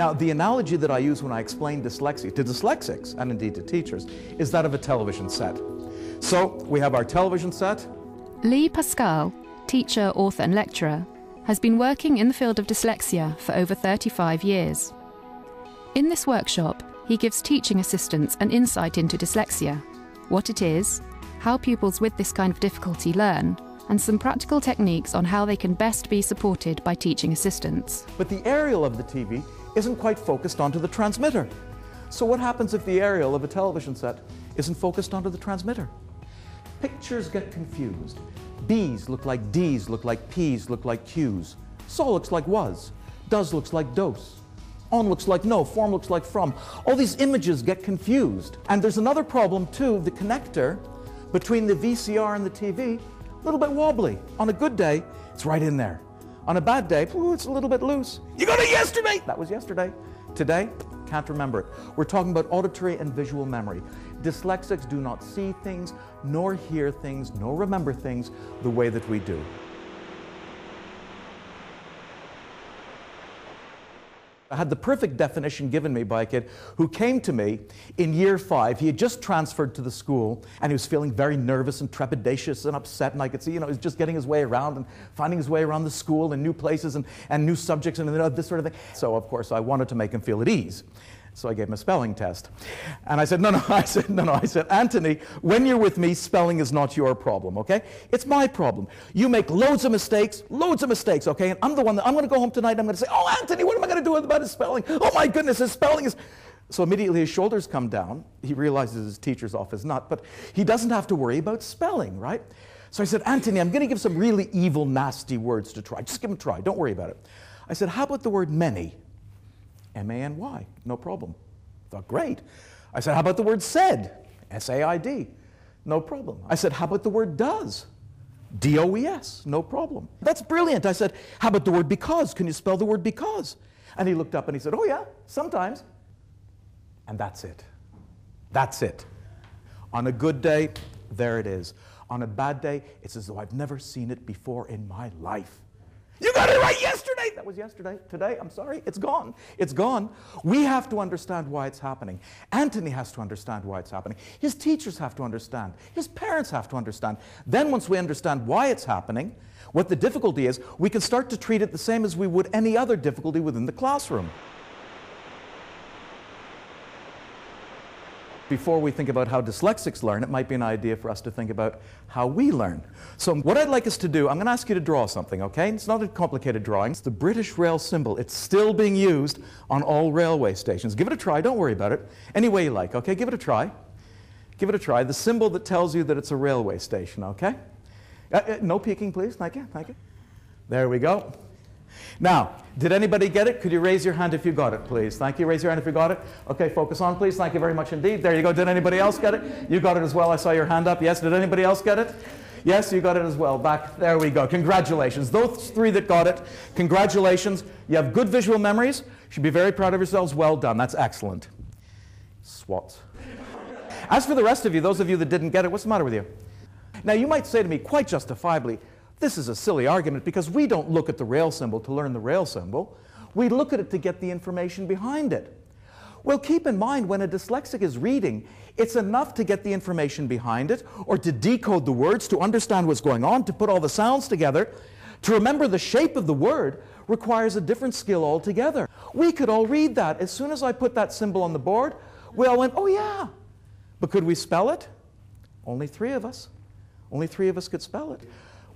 Now, the analogy that I use when I explain dyslexia to dyslexics, and indeed to teachers, is that of a television set. So, we have our television set. Lee Pascal, teacher, author, and lecturer, has been working in the field of dyslexia for over 35 years. In this workshop, he gives teaching assistants an insight into dyslexia, what it is, how pupils with this kind of difficulty learn, and some practical techniques on how they can best be supported by teaching assistants. But the aerial of the TV isn't quite focused onto the transmitter. So what happens if the aerial of a television set isn't focused onto the transmitter? Pictures get confused. B's look like D's, look like P's, look like Q's. So looks like was. Does looks like dose. On looks like no, form looks like from. All these images get confused. And there's another problem too, the connector between the VCR and the TV a little bit wobbly. On a good day, it's right in there. On a bad day, ooh, it's a little bit loose. You got it yesterday! That was yesterday. Today, can't remember it. We're talking about auditory and visual memory. Dyslexics do not see things, nor hear things, nor remember things the way that we do. I had the perfect definition given me by a kid who came to me in year five. He had just transferred to the school and he was feeling very nervous and trepidatious and upset. And I could see, you know, he was just getting his way around and finding his way around the school and new places and, and new subjects and you know, this sort of thing. So, of course, I wanted to make him feel at ease. So I gave him a spelling test. And I said, no, no, I said, no, no. I said, Anthony, when you're with me, spelling is not your problem, okay? It's my problem. You make loads of mistakes, loads of mistakes, okay? And I'm the one that, I'm going to go home tonight, I'm going to say, oh, Anthony, what am I going to do about his spelling? Oh, my goodness, his spelling is... So immediately his shoulders come down. He realizes his teacher's off his nut, but he doesn't have to worry about spelling, right? So I said, Anthony, I'm going to give some really evil, nasty words to try. Just give them a try. Don't worry about it. I said, how about the word many? M-A-N-Y, no problem. I thought, great. I said, how about the word said? S-A-I-D, no problem. I said, how about the word does? D-O-E-S, no problem. That's brilliant. I said, how about the word because? Can you spell the word because? And he looked up and he said, oh yeah, sometimes. And that's it. That's it. On a good day, there it is. On a bad day, it's as though I've never seen it before in my life. You got it right yesterday. That was yesterday. Today, I'm sorry, it's gone. It's gone. We have to understand why it's happening. Anthony has to understand why it's happening. His teachers have to understand. His parents have to understand. Then, once we understand why it's happening, what the difficulty is, we can start to treat it the same as we would any other difficulty within the classroom. Before we think about how dyslexics learn, it might be an idea for us to think about how we learn. So what I'd like us to do, I'm going to ask you to draw something, okay? It's not a complicated drawing. It's the British rail symbol. It's still being used on all railway stations. Give it a try. Don't worry about it. Any way you like, okay? Give it a try. Give it a try. The symbol that tells you that it's a railway station, okay? Uh, uh, no peeking, please. Thank you. Thank you. There we go. Now, did anybody get it? Could you raise your hand if you got it, please? Thank you. Raise your hand if you got it. Okay, focus on, please. Thank you very much indeed. There you go. Did anybody else get it? You got it as well. I saw your hand up. Yes. Did anybody else get it? Yes, you got it as well. Back. There we go. Congratulations. Those three that got it, congratulations. You have good visual memories. You should be very proud of yourselves. Well done. That's excellent. SWAT. As for the rest of you, those of you that didn't get it, what's the matter with you? Now, you might say to me, quite justifiably, this is a silly argument because we don't look at the rail symbol to learn the rail symbol. We look at it to get the information behind it. Well, keep in mind when a dyslexic is reading, it's enough to get the information behind it or to decode the words, to understand what's going on, to put all the sounds together. To remember the shape of the word requires a different skill altogether. We could all read that. As soon as I put that symbol on the board, we all went, oh yeah. But could we spell it? Only three of us. Only three of us could spell it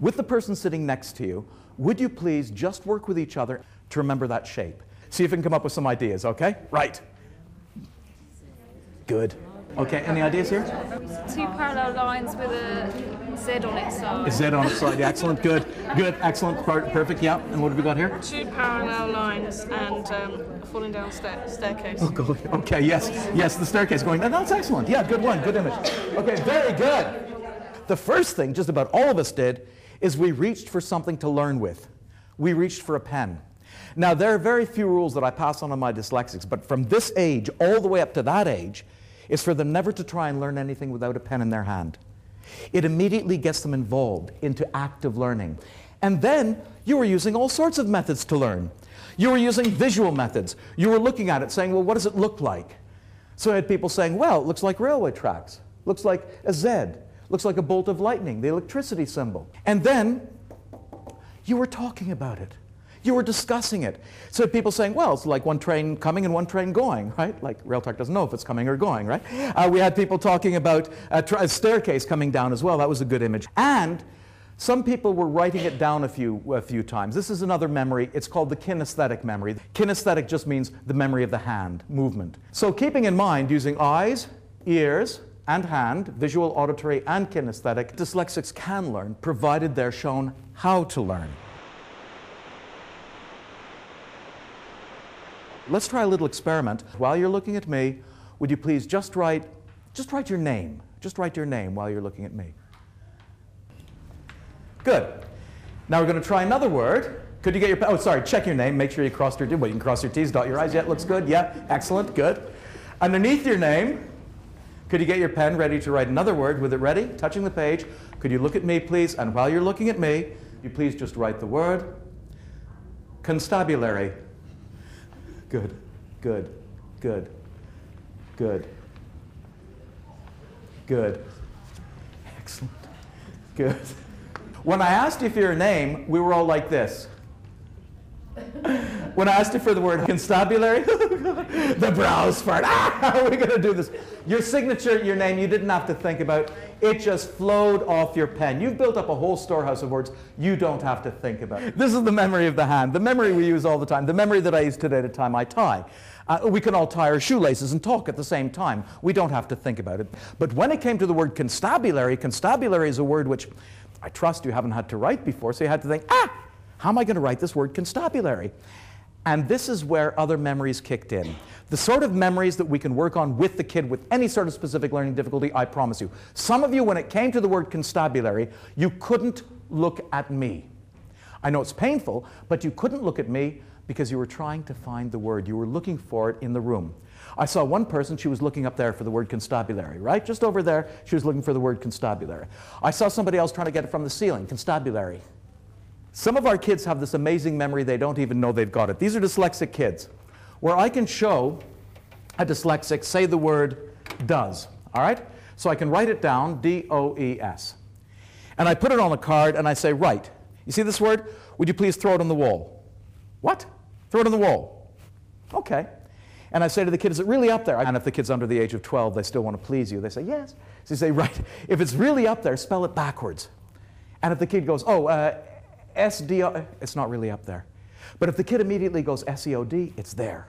with the person sitting next to you, would you please just work with each other to remember that shape? See if you can come up with some ideas, okay? Right. Good. Okay, any ideas here? Two parallel lines with a Z on its side. A Z on its side, excellent, good, good, excellent, perfect, yeah. And what have we got here? Two parallel lines and um, a falling down stair staircase. Oh, good. Okay, yes, yes, the staircase going. That's excellent. Yeah, good one, good image. Okay, very good. The first thing just about all of us did is we reached for something to learn with. We reached for a pen. Now, there are very few rules that I pass on to my dyslexics, but from this age all the way up to that age is for them never to try and learn anything without a pen in their hand. It immediately gets them involved into active learning. And then you are using all sorts of methods to learn. You were using visual methods. You were looking at it saying, well, what does it look like? So I had people saying, well, it looks like railway tracks, looks like a Z, looks like a bolt of lightning, the electricity symbol. And then you were talking about it. You were discussing it. So people saying, well, it's like one train coming and one train going, right? Like Railtrack doesn't know if it's coming or going, right? Uh, we had people talking about a, a staircase coming down as well. That was a good image. And some people were writing it down a few, a few times. This is another memory. It's called the kinesthetic memory. Kinesthetic just means the memory of the hand, movement. So keeping in mind using eyes, ears, and hand, visual, auditory, and kinesthetic, dyslexics can learn, provided they're shown how to learn. Let's try a little experiment. While you're looking at me, would you please just write, just write your name. Just write your name while you're looking at me. Good. Now we're going to try another word. Could you get your, oh, sorry, check your name. Make sure you crossed your, well, you can cross your T's, dot your I's. Yeah, looks good. Yeah, excellent, good. Underneath your name, could you get your pen ready to write another word with it ready, touching the page? Could you look at me, please? And while you're looking at me, you please just write the word constabulary. Good, good, good, good, good. Excellent. Good. When I asked you for your name, we were all like this. When I asked you for the word constabulary, the brows part. Ah, how are we going to do this? Your signature, your name, you didn't have to think about. It just flowed off your pen. You've built up a whole storehouse of words you don't have to think about. This is the memory of the hand, the memory we use all the time, the memory that I use today to tie my tie. Uh, we can all tie our shoelaces and talk at the same time. We don't have to think about it. But when it came to the word constabulary, constabulary is a word which I trust you haven't had to write before, so you had to think, ah, how am I going to write this word constabulary? And this is where other memories kicked in. The sort of memories that we can work on with the kid with any sort of specific learning difficulty, I promise you. Some of you, when it came to the word constabulary, you couldn't look at me. I know it's painful, but you couldn't look at me because you were trying to find the word. You were looking for it in the room. I saw one person, she was looking up there for the word constabulary, right? Just over there, she was looking for the word constabulary. I saw somebody else trying to get it from the ceiling, constabulary. Some of our kids have this amazing memory, they don't even know they've got it. These are dyslexic kids, where I can show a dyslexic say the word does, all right? So I can write it down, D O E S. And I put it on a card and I say, write. You see this word? Would you please throw it on the wall? What? Throw it on the wall. Okay. And I say to the kid, is it really up there? And if the kid's under the age of 12, they still want to please you. They say, yes. So you say, right. If it's really up there, spell it backwards. And if the kid goes, oh, uh, S-D-O, it's not really up there. But if the kid immediately goes S-E-O-D, it's there.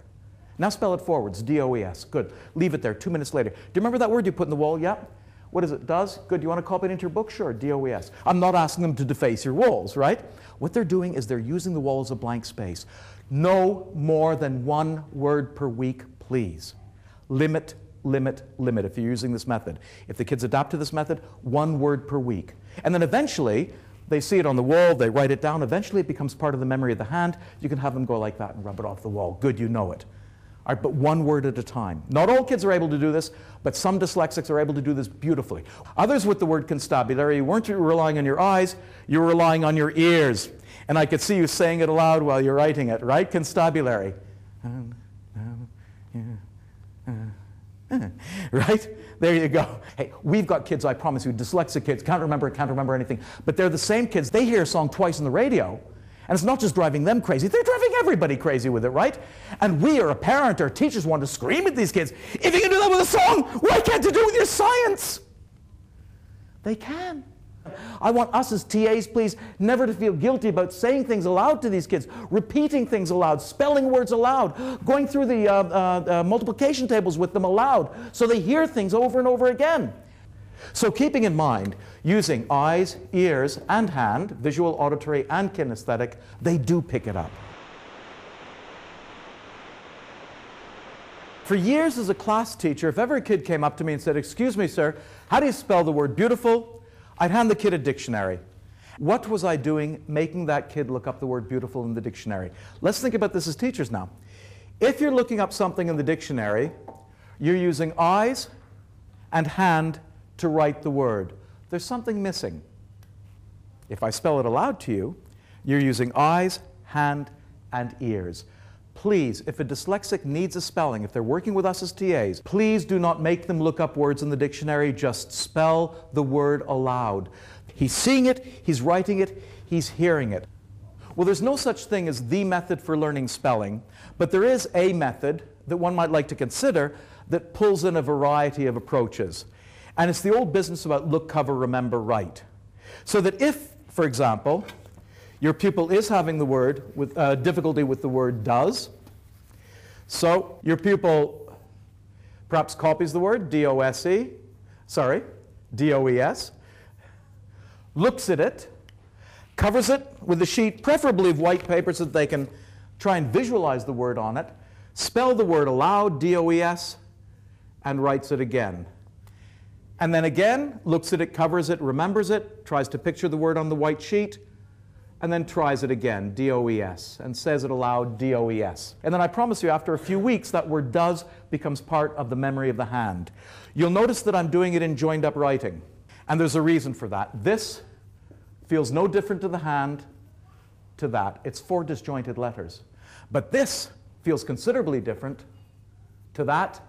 Now spell it forwards, D-O-E-S. Good. Leave it there. Two minutes later. Do you remember that word you put in the wall? Yep. What is it? Does? Good. Do you want to copy it into your book? Sure. D-O-E-S. I'm not asking them to deface your walls, right? What they're doing is they're using the wall as a blank space. No more than one word per week, please. Limit, limit, limit if you're using this method. If the kids adopt to this method, one word per week. And then eventually, they see it on the wall, they write it down. Eventually, it becomes part of the memory of the hand. You can have them go like that and rub it off the wall. Good, you know it. All right, but one word at a time. Not all kids are able to do this, but some dyslexics are able to do this beautifully. Others with the word constabulary, you weren't relying on your eyes, you were relying on your ears. And I could see you saying it aloud while you're writing it, right? Constabulary. right? There you go. Hey, we've got kids, I promise you, dyslexic kids, can't remember, can't remember anything. But they're the same kids. They hear a song twice on the radio. And it's not just driving them crazy, they're driving everybody crazy with it, right? And we are a parent or teachers want to scream at these kids. If you can do that with a song, why can't you do it with your science? They can. I want us as TAs, please, never to feel guilty about saying things aloud to these kids, repeating things aloud, spelling words aloud, going through the uh, uh, uh, multiplication tables with them aloud so they hear things over and over again. So, keeping in mind, using eyes, ears, and hand, visual, auditory, and kinesthetic, they do pick it up. For years as a class teacher, if ever a kid came up to me and said, Excuse me, sir, how do you spell the word beautiful? I'd hand the kid a dictionary. What was I doing making that kid look up the word beautiful in the dictionary? Let's think about this as teachers now. If you're looking up something in the dictionary, you're using eyes and hand to write the word. There's something missing. If I spell it aloud to you, you're using eyes, hand, and ears. Please, if a dyslexic needs a spelling, if they're working with us as TAs, please do not make them look up words in the dictionary. Just spell the word aloud. He's seeing it, he's writing it, he's hearing it. Well, there's no such thing as the method for learning spelling, but there is a method that one might like to consider that pulls in a variety of approaches. And it's the old business about look, cover, remember, write. So that if, for example, your pupil is having the word with uh, difficulty with the word does, so your pupil perhaps copies the word D-O-S-E, sorry, D-O-E-S, looks at it, covers it with a sheet, preferably of white paper so that they can try and visualize the word on it, spell the word aloud, D-O-E-S, and writes it again. And then again, looks at it, covers it, remembers it, tries to picture the word on the white sheet, and then tries it again, D-O-E-S, and says it aloud, D-O-E-S. And then I promise you, after a few weeks, that word does becomes part of the memory of the hand. You'll notice that I'm doing it in joined up writing. And there's a reason for that. This feels no different to the hand to that. It's four disjointed letters. But this feels considerably different to that,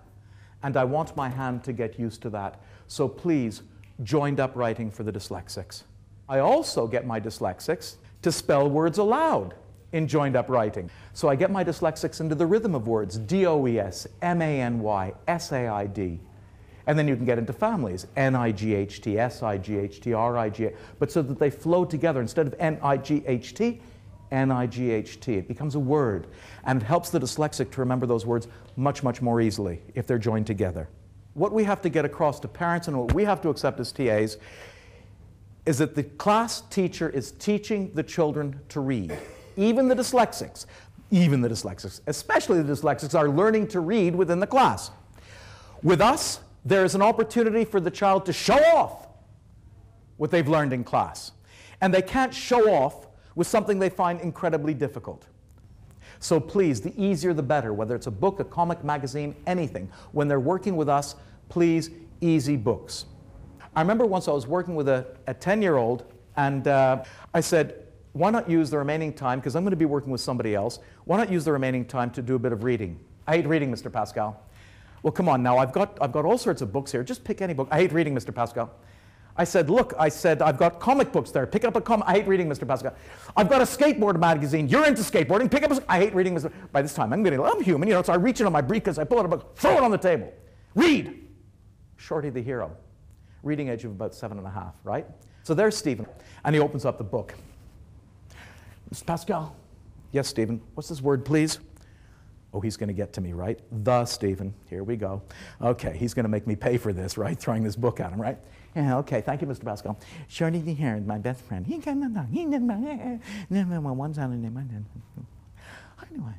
and I want my hand to get used to that. So please, joined up writing for the dyslexics. I also get my dyslexics to spell words aloud in joined up writing. So I get my dyslexics into the rhythm of words D-O-E-S, M-A-N-Y, S-A-I-D. And then you can get into families, N-I-G-H-T, S-I-G-H-T, R-I-G, but so that they flow together. Instead of N-I-G-H-T, N-I-G-H-T. It becomes a word, and it helps the dyslexic to remember those words much, much more easily if they're joined together. What we have to get across to parents and what we have to accept as TAs is that the class teacher is teaching the children to read. Even the dyslexics, even the dyslexics, especially the dyslexics, are learning to read within the class. With us, there is an opportunity for the child to show off what they've learned in class. And they can't show off with something they find incredibly difficult. So please, the easier the better, whether it's a book, a comic, magazine, anything. When they're working with us, please, easy books. I remember once I was working with a 10-year-old, and uh, I said, why not use the remaining time, because I'm going to be working with somebody else, why not use the remaining time to do a bit of reading? I hate reading, Mr. Pascal. Well, come on now, I've got, I've got all sorts of books here. Just pick any book. I hate reading, Mr. Pascal. I said, look, I said, I've got comic books there. Pick up a comic. I hate reading, Mr. Pascal. I've got a skateboard magazine. You're into skateboarding. Pick up a, I hate reading, Mr. By this time, I'm getting, I'm human, you know, so I reach into my briefcase, I pull out a book, throw it on the table. Read. Shorty the hero. Reading age of about seven and a half, right? So there's Stephen, and he opens up the book. Mr. Pascal. Yes, Stephen. What's this word, please? Oh, he's going to get to me, right? The Stephen. Here we go. Okay, he's going to make me pay for this, right? Throwing this book at him, right? Yeah, okay. Thank you, Mr. Pascal. Shorty the Hare, my best friend. He can he one sound in my Anyway.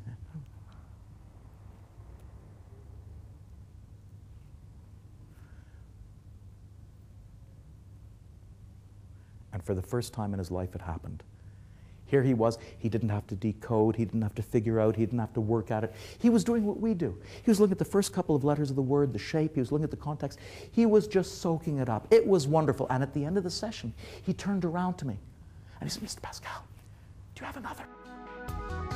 And for the first time in his life, it happened. Here he was. He didn't have to decode. He didn't have to figure out. He didn't have to work at it. He was doing what we do. He was looking at the first couple of letters of the word, the shape. He was looking at the context. He was just soaking it up. It was wonderful. And at the end of the session, he turned around to me and he said, Mr. Pascal, do you have another?